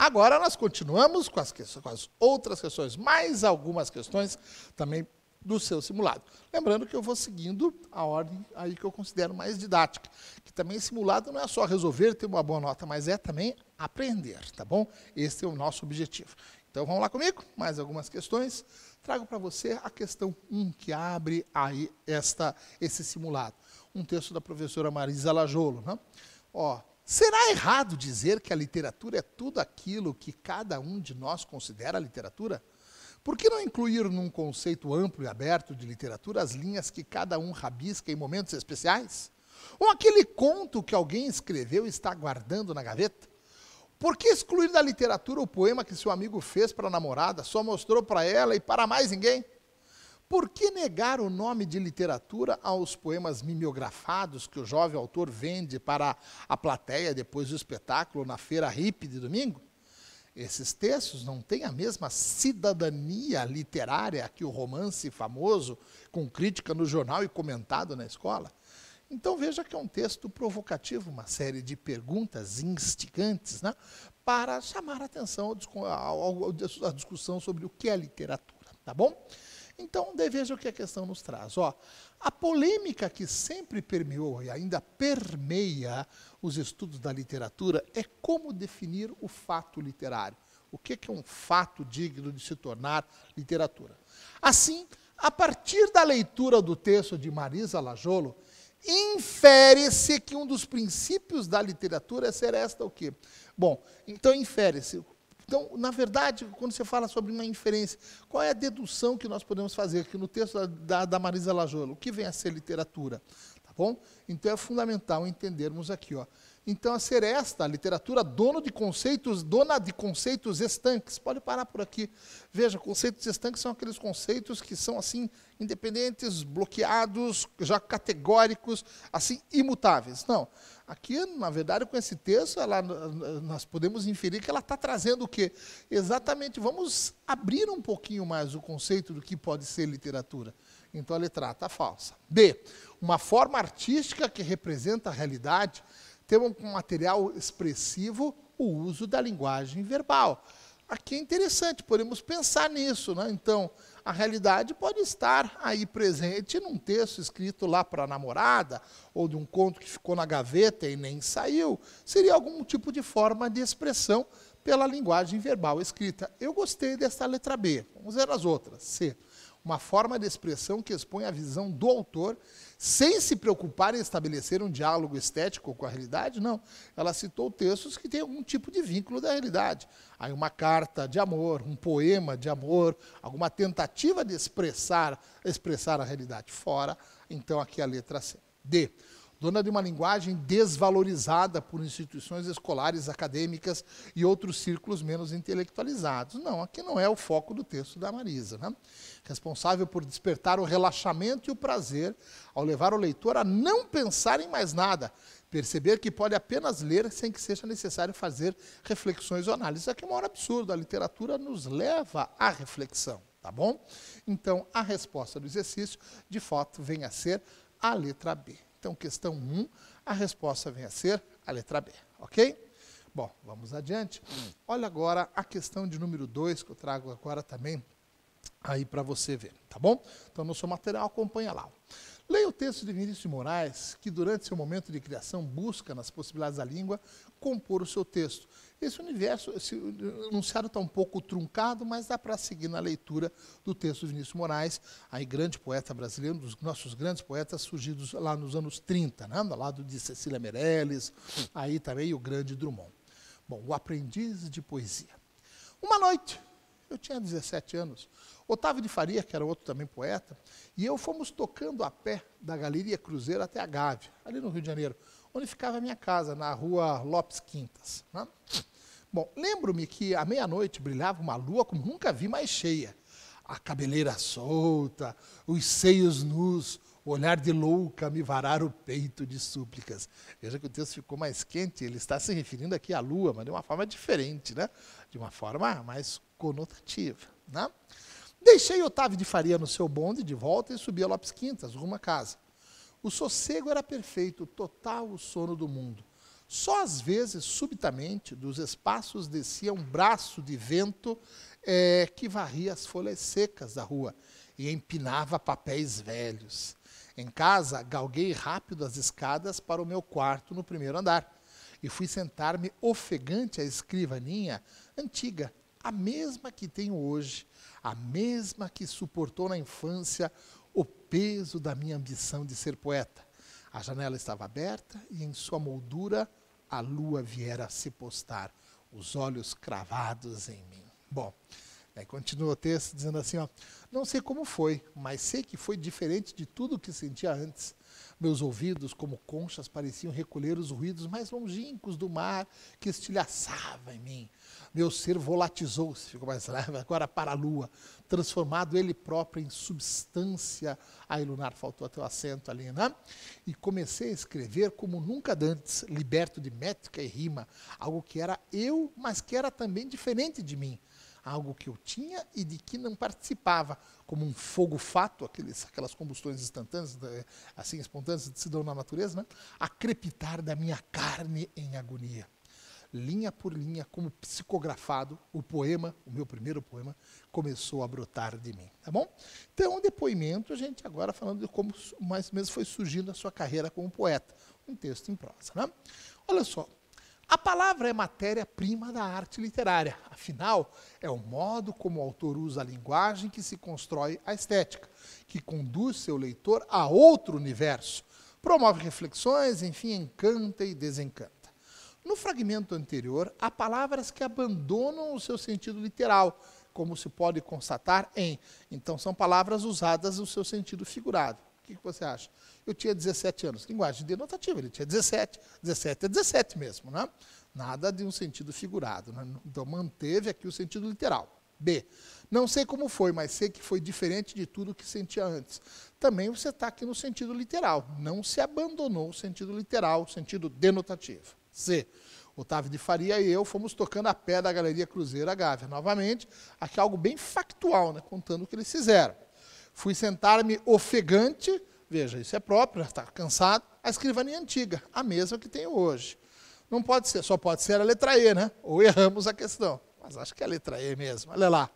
agora nós continuamos com as, com as outras questões, mais algumas questões também do seu simulado. Lembrando que eu vou seguindo a ordem aí que eu considero mais didática, que também simulado não é só resolver ter uma boa nota, mas é também aprender, tá bom? Esse é o nosso objetivo. Então vamos lá comigo, mais algumas questões. Trago para você a questão 1, que abre aí esta, esse simulado. Um texto da professora Marisa Lajolo. Né? Ó, será errado dizer que a literatura é tudo aquilo que cada um de nós considera literatura? Por que não incluir num conceito amplo e aberto de literatura as linhas que cada um rabisca em momentos especiais? Ou aquele conto que alguém escreveu e está guardando na gaveta? Por que excluir da literatura o poema que seu amigo fez para a namorada, só mostrou para ela e para mais ninguém? Por que negar o nome de literatura aos poemas mimeografados que o jovem autor vende para a plateia depois do espetáculo na feira hippie de domingo? Esses textos não têm a mesma cidadania literária que o romance famoso, com crítica no jornal e comentado na escola? Então veja que é um texto provocativo, uma série de perguntas instigantes, né, para chamar a atenção à discussão sobre o que é literatura, tá bom? Então, veja o que a questão nos traz. Ó, a polêmica que sempre permeou e ainda permeia os estudos da literatura é como definir o fato literário. O que é um fato digno de se tornar literatura? Assim, a partir da leitura do texto de Marisa Lajolo, infere-se que um dos princípios da literatura é ser esta o quê? Bom, então infere-se então, na verdade, quando você fala sobre uma inferência, qual é a dedução que nós podemos fazer aqui no texto da, da, Marisa Lajolo? O que vem a ser literatura? Tá bom? Então é fundamental entendermos aqui, ó. Então, a ser esta, a literatura, dono de conceitos, dona de conceitos estanques. Pode parar por aqui. Veja, conceitos estanques são aqueles conceitos que são assim independentes, bloqueados, já categóricos, assim imutáveis. Não. Aqui, na verdade, com esse texto, ela, nós podemos inferir que ela está trazendo o quê? Exatamente, vamos abrir um pouquinho mais o conceito do que pode ser literatura. Então, a letra A está falsa. B, uma forma artística que representa a realidade, tem um material expressivo o uso da linguagem verbal. Aqui é interessante, podemos pensar nisso. Né? Então, a realidade pode estar aí presente num texto escrito lá para a namorada, ou de um conto que ficou na gaveta e nem saiu. Seria algum tipo de forma de expressão pela linguagem verbal escrita. Eu gostei dessa letra B. Vamos ver as outras. C. Uma forma de expressão que expõe a visão do autor sem se preocupar em estabelecer um diálogo estético com a realidade, não. Ela citou textos que têm algum tipo de vínculo da realidade. Aí uma carta de amor, um poema de amor, alguma tentativa de expressar, expressar a realidade. Fora, então, aqui a letra C. D dona de uma linguagem desvalorizada por instituições escolares, acadêmicas e outros círculos menos intelectualizados. Não, aqui não é o foco do texto da Marisa. Né? Responsável por despertar o relaxamento e o prazer ao levar o leitor a não pensar em mais nada, perceber que pode apenas ler sem que seja necessário fazer reflexões ou análises. Isso aqui é um absurdo. A literatura nos leva à reflexão. Tá bom? Então, a resposta do exercício, de fato, vem a ser a letra B. Então, questão 1, a resposta vem a ser a letra B, ok? Bom, vamos adiante. Olha agora a questão de número 2, que eu trago agora também aí para você ver, tá bom? Então, no seu material, acompanha lá. Leia o texto de Vinícius de Moraes, que durante seu momento de criação busca, nas possibilidades da língua, compor o seu texto. Esse universo, esse enunciado está um pouco truncado, mas dá para seguir na leitura do texto de Vinícius de Moraes, aí grande poeta brasileiro, um dos nossos grandes poetas surgidos lá nos anos 30, né, ao lado de Cecília Meirelles, aí também o grande Drummond. Bom, o aprendiz de poesia. Uma noite, eu tinha 17 anos, Otávio de Faria, que era outro também poeta, e eu fomos tocando a pé da Galeria Cruzeiro até a Gávea, ali no Rio de Janeiro, onde ficava a minha casa, na rua Lopes Quintas. Né? Bom, lembro-me que à meia-noite brilhava uma lua como nunca vi mais cheia. A cabeleira solta, os seios nus, o olhar de louca me varar o peito de súplicas. Veja que o texto ficou mais quente, ele está se referindo aqui à lua, mas de uma forma diferente, né? de uma forma mais conotativa. Né? Deixei Otávio de Faria no seu bonde de volta e subi a Lopes Quintas, rumo à casa. O sossego era perfeito, total o sono do mundo. Só às vezes, subitamente, dos espaços descia um braço de vento é, que varria as folhas secas da rua e empinava papéis velhos. Em casa, galguei rápido as escadas para o meu quarto no primeiro andar e fui sentar-me ofegante à escrivaninha antiga, a mesma que tenho hoje, a mesma que suportou na infância o peso da minha ambição de ser poeta. A janela estava aberta e em sua moldura a lua viera se postar, os olhos cravados em mim. Bom, aí continua o texto dizendo assim, ó, não sei como foi, mas sei que foi diferente de tudo o que sentia antes. Meus ouvidos, como conchas, pareciam recolher os ruídos mais longínquos do mar que estilhaçava em mim. Meu ser volatizou-se, ficou mais leve, agora para a lua, transformado ele próprio em substância. Aí, Lunar, faltou até o acento ali, né? E comecei a escrever como nunca antes, liberto de métrica e rima, algo que era eu, mas que era também diferente de mim algo que eu tinha e de que não participava, como um fogo fato, aqueles, aquelas combustões instantâneas, assim, espontâneas, que se dão na natureza, né? a crepitar da minha carne em agonia. Linha por linha, como psicografado, o poema, o meu primeiro poema, começou a brotar de mim. Tá bom? Então, um depoimento, a gente agora falando de como mais ou menos foi surgindo a sua carreira como poeta. Um texto em prosa. Né? Olha só, a palavra é matéria-prima da arte literária, afinal, é o modo como o autor usa a linguagem que se constrói a estética, que conduz seu leitor a outro universo, promove reflexões, enfim, encanta e desencanta. No fragmento anterior, há palavras que abandonam o seu sentido literal, como se pode constatar em. Então, são palavras usadas no seu sentido figurado. O que você acha? Eu tinha 17 anos. Linguagem denotativa, ele tinha 17. 17 é 17 mesmo, né? Nada de um sentido figurado. Né? Então, manteve aqui o sentido literal. B. Não sei como foi, mas sei que foi diferente de tudo que sentia antes. Também você está aqui no sentido literal. Não se abandonou o sentido literal, o sentido denotativo. C. Otávio de Faria e eu fomos tocando a pé da Galeria Cruzeiro Gávea. Novamente, aqui algo bem factual, né, contando o que eles fizeram. Fui sentar-me ofegante Veja, isso é próprio, está cansado. A escrivaninha antiga, a mesma que tem hoje. Não pode ser, só pode ser a letra E, né? Ou erramos a questão. Mas acho que é a letra E mesmo. Olha lá.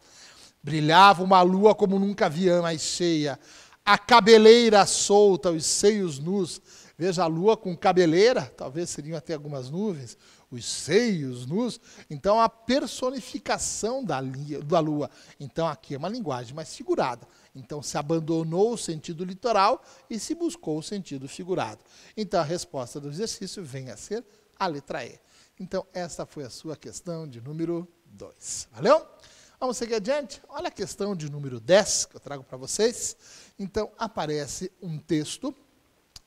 Brilhava uma lua como nunca havia mais cheia. A cabeleira solta, os seios nus. Veja a lua com cabeleira, talvez seriam até algumas nuvens os seios nus. Então, a personificação da, da lua. Então, aqui é uma linguagem mais figurada. Então, se abandonou o sentido literal e se buscou o sentido figurado. Então, a resposta do exercício vem a ser a letra E. Então, essa foi a sua questão de número 2. Valeu? Vamos seguir adiante? Olha a questão de número 10 que eu trago para vocês. Então, aparece um texto,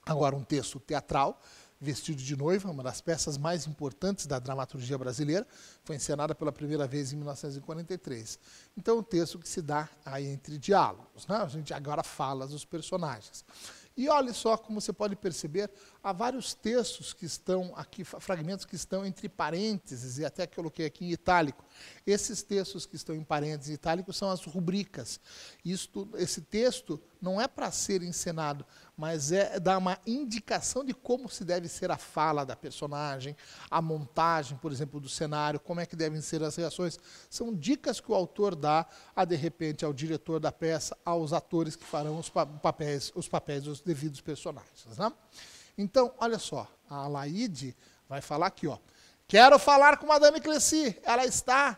agora um texto teatral, Vestido de Noiva, uma das peças mais importantes da dramaturgia brasileira, foi encenada pela primeira vez em 1943. Então, o texto que se dá aí entre diálogos. Né? A gente agora fala dos personagens. E olhe só como você pode perceber, há vários textos que estão aqui, fragmentos que estão entre parênteses, e até coloquei aqui em itálico. Esses textos que estão em parênteses itálicos são as rubricas. Isto, esse texto não é para ser encenado, mas é dar uma indicação de como se deve ser a fala da personagem, a montagem, por exemplo, do cenário, como é que devem ser as reações. São dicas que o autor dá, a de repente, ao diretor da peça, aos atores que farão os papéis, os papéis dos devidos personagens. Né? Então, olha só, a Laide vai falar aqui, ó. Quero falar com Madame Clessy. Ela está.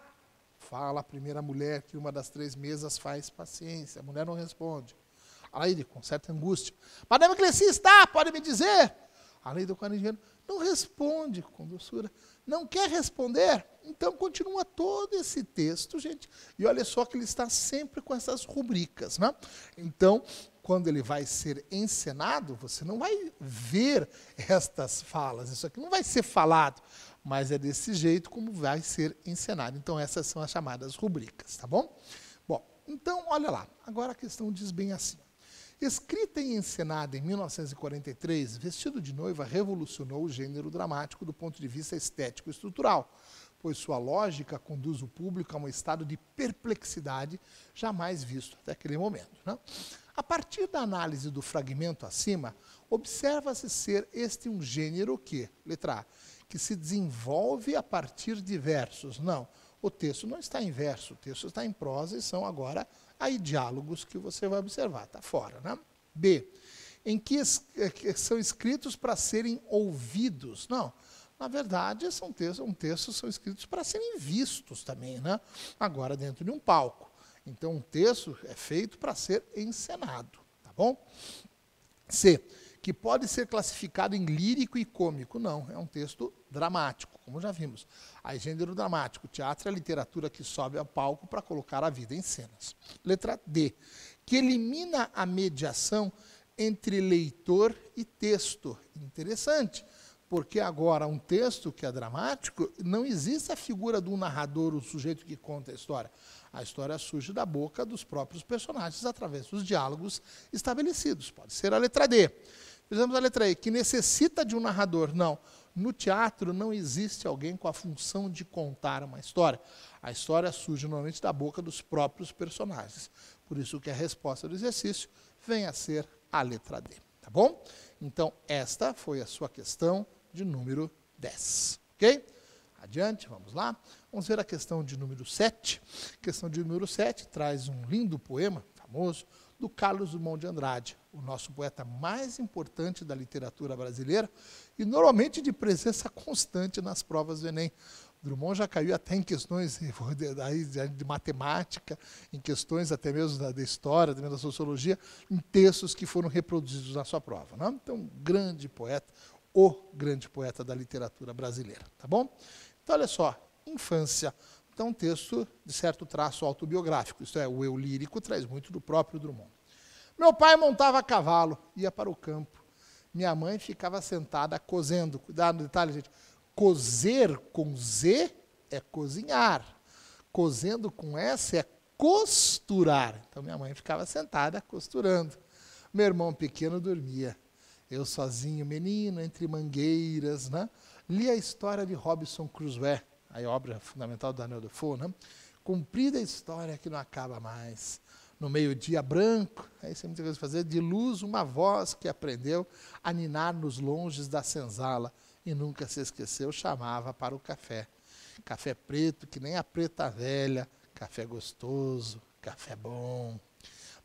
Fala a primeira mulher que uma das três mesas faz paciência. A mulher não responde. A Laide, com certa angústia. Madame Clessy está, pode me dizer? A Laide, com não responde com doçura. Não quer responder? Então continua todo esse texto, gente. E olha só que ele está sempre com essas rubricas. Né? Então, quando ele vai ser encenado, você não vai ver estas falas. Isso aqui não vai ser falado, mas é desse jeito como vai ser encenado. Então, essas são as chamadas rubricas, tá bom? Bom, então, olha lá. Agora a questão diz bem assim. Escrita e encenada em 1943, Vestido de Noiva revolucionou o gênero dramático do ponto de vista estético e estrutural, pois sua lógica conduz o público a um estado de perplexidade jamais visto até aquele momento. Né? A partir da análise do fragmento acima, observa-se ser este um gênero que, letra A, que se desenvolve a partir de versos. Não, o texto não está em verso, o texto está em prosa e são agora aí diálogos que você vai observar, está fora. Né? B, em que eh, são escritos para serem ouvidos. Não, na verdade, são textos, textos são escritos para serem vistos também, né? agora dentro de um palco. Então, um texto é feito para ser encenado, tá bom? C, que pode ser classificado em lírico e cômico. Não, é um texto dramático, como já vimos. Aí, gênero dramático, teatro é a literatura que sobe ao palco para colocar a vida em cenas. Letra D, que elimina a mediação entre leitor e texto. Interessante, porque agora um texto que é dramático, não existe a figura do narrador, o sujeito que conta a história. A história surge da boca dos próprios personagens através dos diálogos estabelecidos. Pode ser a letra D. Fizemos a letra E, que necessita de um narrador. Não. No teatro não existe alguém com a função de contar uma história. A história surge normalmente da boca dos próprios personagens. Por isso que a resposta do exercício vem a ser a letra D. Tá bom? Então, esta foi a sua questão de número 10. Ok? Adiante, vamos lá. Vamos ver a questão de número 7. A questão de número 7 traz um lindo poema, famoso, do Carlos Drummond de Andrade, o nosso poeta mais importante da literatura brasileira e normalmente de presença constante nas provas do Enem. Drummond já caiu até em questões de, matemática, em questões até mesmo da, da história, também da sociologia, em textos que foram reproduzidos na sua prova. Não? Então, grande poeta, o grande poeta da literatura brasileira. Tá bom? Então, olha só, infância. Então, um texto de certo traço autobiográfico, isto é, o eu lírico traz muito do próprio Drummond. Meu pai montava a cavalo, ia para o campo. Minha mãe ficava sentada cozendo. Cuidado no detalhe, gente. Cozer com Z é cozinhar. Cozendo com S é costurar. Então minha mãe ficava sentada costurando. Meu irmão pequeno dormia. Eu sozinho, menino, entre mangueiras, né? li a história de Robinson Crusoe, a obra fundamental do Daniel Defoe, né? Cumprida a história que não acaba mais no meio-dia branco, aí você muita coisa fazer, de luz uma voz que aprendeu a ninar nos longes da senzala e nunca se esqueceu, chamava para o café. Café preto, que nem a preta velha, café gostoso, café bom.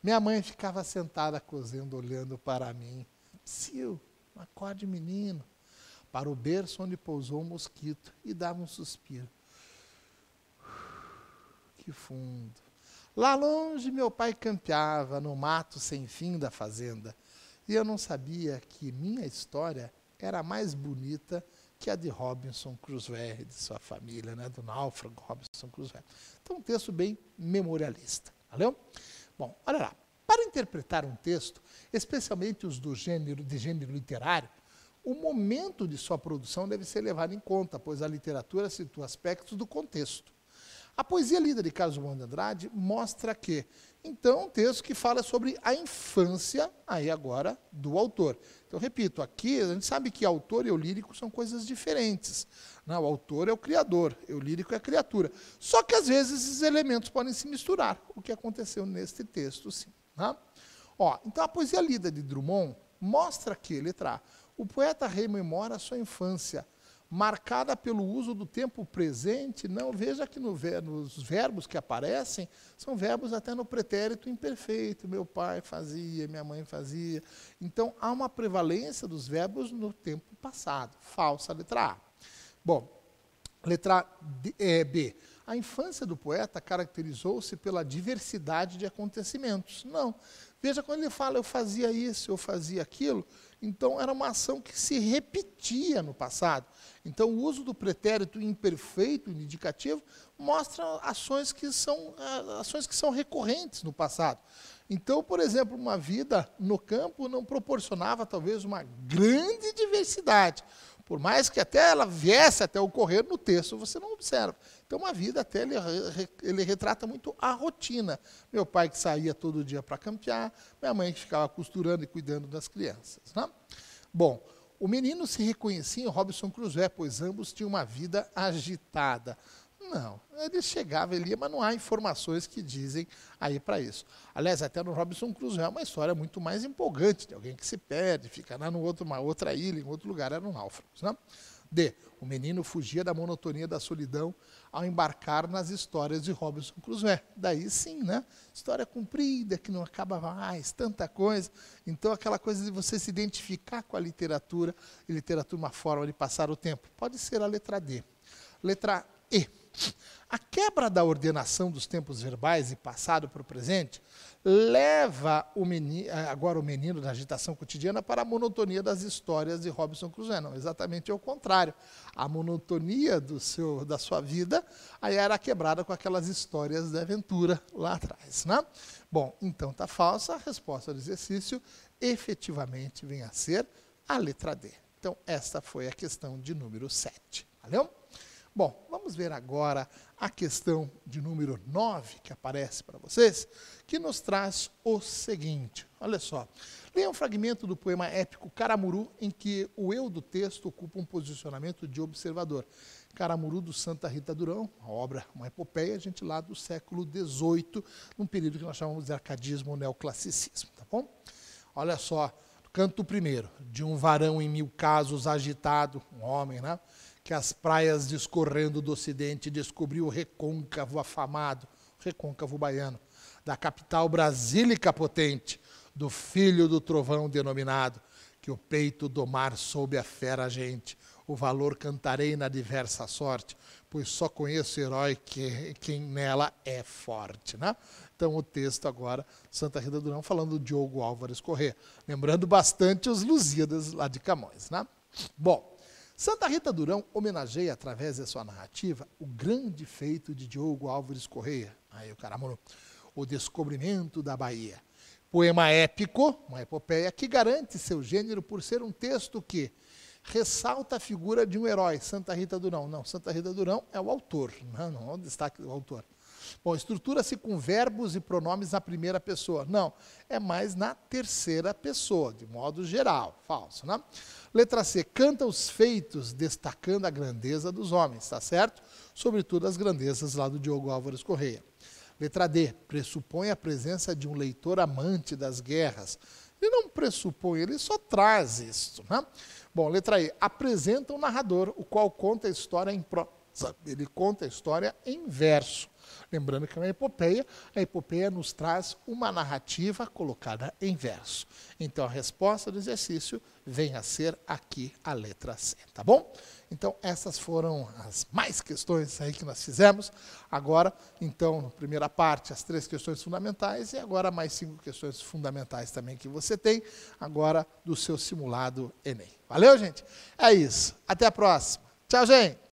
Minha mãe ficava sentada cozendo, olhando para mim. Psiu, acorde menino. Para o berço onde pousou o mosquito e dava um suspiro. Que fundo. Lá longe, meu pai campeava no mato sem fim da fazenda. E eu não sabia que minha história era mais bonita que a de Robinson Crusoe, de sua família, né, do náufrago Robinson Crusoe. Então, um texto bem memorialista. Valeu? Bom, olha lá. Para interpretar um texto, especialmente os do gênero, de gênero literário, o momento de sua produção deve ser levado em conta, pois a literatura situa aspectos do contexto. A poesia lida de Carlos Drummond de Andrade mostra que, então, um texto que fala sobre a infância, aí agora, do autor. Então, repito, aqui a gente sabe que autor e eu lírico são coisas diferentes. Não, o autor é o criador, eu lírico é a criatura. Só que, às vezes, esses elementos podem se misturar, o que aconteceu neste texto, sim. Né? Ó, então, a poesia lida de Drummond mostra que, letra A, o poeta rememora a sua infância, marcada pelo uso do tempo presente, não, veja que no, nos verbos que aparecem, são verbos até no pretérito imperfeito, meu pai fazia, minha mãe fazia. Então, há uma prevalência dos verbos no tempo passado. Falsa letra A. Bom, letra D, é, B. A infância do poeta caracterizou-se pela diversidade de acontecimentos. Não. Veja quando ele fala, eu fazia isso, eu fazia aquilo, então era uma ação que se repetia no passado. Então o uso do pretérito imperfeito, indicativo, mostra ações que são ah, ações que são recorrentes no passado. Então, por exemplo, uma vida no campo não proporcionava talvez uma grande diversidade. Por mais que até ela viesse até ocorrer no texto, você não observa. Então, uma vida até ele, ele retrata muito a rotina. Meu pai que saía todo dia para campear, minha mãe que ficava costurando e cuidando das crianças. Né? Bom, o menino se reconhecia em Robinson Crusoe, pois ambos tinham uma vida agitada. Não, ele chegava, ia, mas não há informações que dizem aí para isso. Aliás, até no Robinson Crusoe é uma história muito mais empolgante, de alguém que se perde, fica lá no outro, uma outra ilha, em outro lugar, eram náufragos. Né? D. O menino fugia da monotonia da solidão ao embarcar nas histórias de Robinson Crusoe. Daí sim, né? História comprida, que não acaba mais, tanta coisa. Então, aquela coisa de você se identificar com a literatura, e literatura uma forma de passar o tempo. Pode ser a letra D. Letra E. A quebra da ordenação dos tempos verbais e passado para o presente leva o menino, eh, agora o menino da agitação cotidiana para a monotonia das histórias de Robinson Crusoe. Não, exatamente o contrário. A monotonia do seu, da sua vida aí era quebrada com aquelas histórias de aventura lá atrás. Né? Bom, então está falsa. A resposta do exercício efetivamente vem a ser a letra D. Então, esta foi a questão de número 7. Valeu? Bom, vamos ver agora a questão de número 9 que aparece para vocês, que nos traz o seguinte. Olha só. Leia um fragmento do poema épico Caramuru, em que o eu do texto ocupa um posicionamento de observador. Caramuru, do Santa Rita Durão, uma obra, uma epopeia, gente lá do século XVIII, num período que nós chamamos de arcadismo ou neoclassicismo. Tá bom? Olha só, canto primeiro, de um varão em mil casos agitado, um homem, né? Que as praias discorrendo do ocidente descobriu o recôncavo afamado, recôncavo baiano, da capital brasílica potente, do filho do trovão denominado, que o peito do mar sob a fera gente, o valor cantarei na diversa sorte, pois só conheço herói que quem nela é forte. Né? Então o texto agora, Santa Rita Durão, falando do Diogo Álvares Corrêa, lembrando bastante os Lusíadas lá de Camões. Né? Bom, Santa Rita Durão homenageia, através da sua narrativa, o grande feito de Diogo Álvares Correia, aí o Caramulo, o descobrimento da Bahia. Poema épico, uma epopeia, que garante seu gênero por ser um texto que ressalta a figura de um herói, Santa Rita Durão. Não, Santa Rita Durão é o autor, não, não é o destaque do autor. Bom, estrutura-se com verbos e pronomes na primeira pessoa. Não, é mais na terceira pessoa, de modo geral. Falso, né? Letra C, canta os feitos, destacando a grandeza dos homens, está certo? Sobretudo as grandezas lá do Diogo Álvares Correia. Letra D, pressupõe a presença de um leitor amante das guerras. Ele não pressupõe, ele só traz isso. Né? Bom, letra E, apresenta um narrador, o qual conta a história em prosa. Ele conta a história em verso. Lembrando que é uma epopeia, a epopeia nos traz uma narrativa colocada em verso. Então a resposta do exercício vem a ser aqui a letra C, tá bom? Então essas foram as mais questões aí que nós fizemos. Agora, então, na primeira parte, as três questões fundamentais e agora mais cinco questões fundamentais também que você tem agora do seu simulado ENEM. Valeu, gente? É isso. Até a próxima. Tchau, gente.